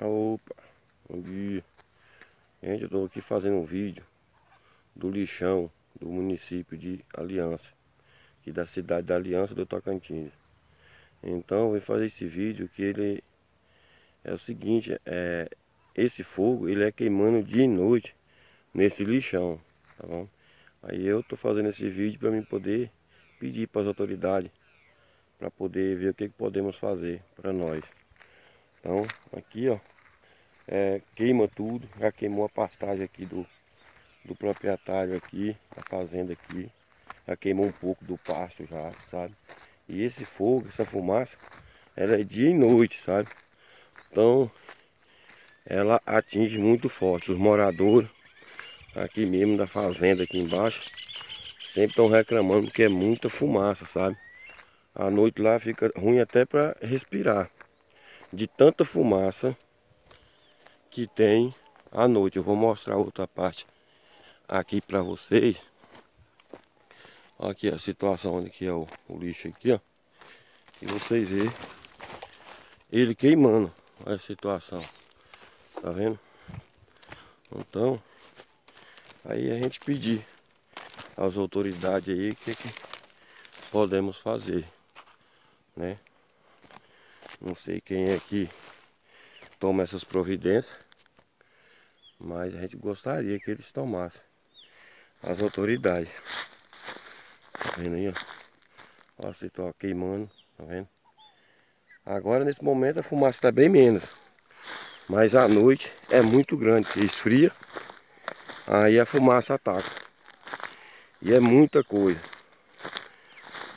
Opa, bom dia. Gente, eu tô aqui fazendo um vídeo do lixão do município de Aliança, aqui da cidade da Aliança do Tocantins. Então, eu vou fazer esse vídeo que ele é o seguinte, é esse fogo, ele é queimando dia e noite nesse lixão, tá bom? Aí eu tô fazendo esse vídeo para mim poder pedir para as autoridades para poder ver o que, que podemos fazer para nós. Então, aqui ó, é, queima tudo, já queimou a pastagem aqui do, do proprietário aqui, a fazenda aqui. Já queimou um pouco do pasto já, sabe? E esse fogo, essa fumaça, ela é dia e noite, sabe? Então, ela atinge muito forte. Os moradores aqui mesmo da fazenda aqui embaixo sempre estão reclamando que é muita fumaça, sabe? A noite lá fica ruim até para respirar de tanta fumaça que tem à noite. Eu vou mostrar outra parte aqui para vocês. Aqui a situação onde que é o, o lixo aqui, ó. E vocês verem ele queimando. Olha a situação. Tá vendo? Então, aí a gente pedir às autoridades aí o que, que podemos fazer, né? Não sei quem é que toma essas providências, mas a gente gostaria que eles tomassem. As autoridades. Tá vendo aí, ó? Ó, você tá queimando, tá vendo? Agora, nesse momento, a fumaça está bem menos. Mas à noite é muito grande, esfria. Aí a fumaça ataca. E é muita coisa.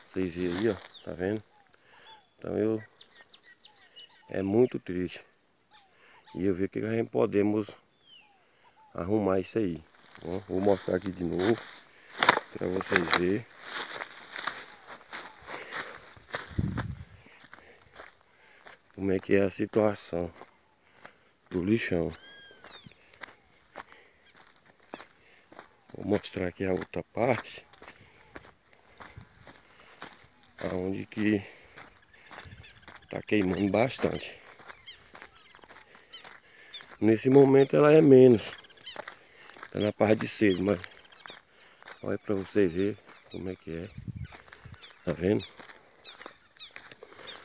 Vocês viram aí, ó. Tá vendo? Então eu é muito triste. E eu ver que a gente podemos arrumar isso aí. vou mostrar aqui de novo para vocês verem. Como é que é a situação do lixão. Vou mostrar aqui a outra parte. Aonde que Tá queimando bastante. Nesse momento ela é menos. Tá na parte de cedo, mas olha pra vocês verem como é que é. Tá vendo?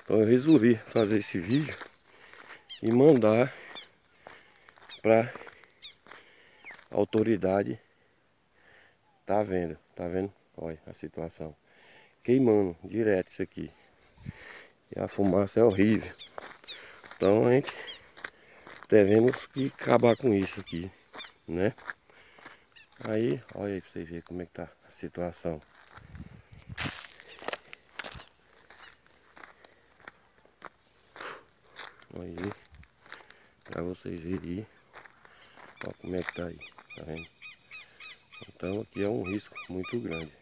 Então eu resolvi fazer esse vídeo e mandar pra autoridade tá vendo, tá vendo? Olha a situação. Queimando direto isso aqui. E a fumaça é horrível. Então a gente devemos que acabar com isso aqui, né? Aí, olha aí pra vocês verem como é que tá a situação. Olha aí, pra vocês verem olha como é que tá aí, tá vendo? Então aqui é um risco muito grande.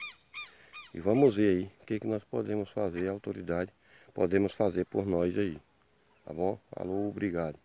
E vamos ver aí o que, que nós podemos fazer, a autoridade podemos fazer por nós aí. Tá bom? Falou, obrigado.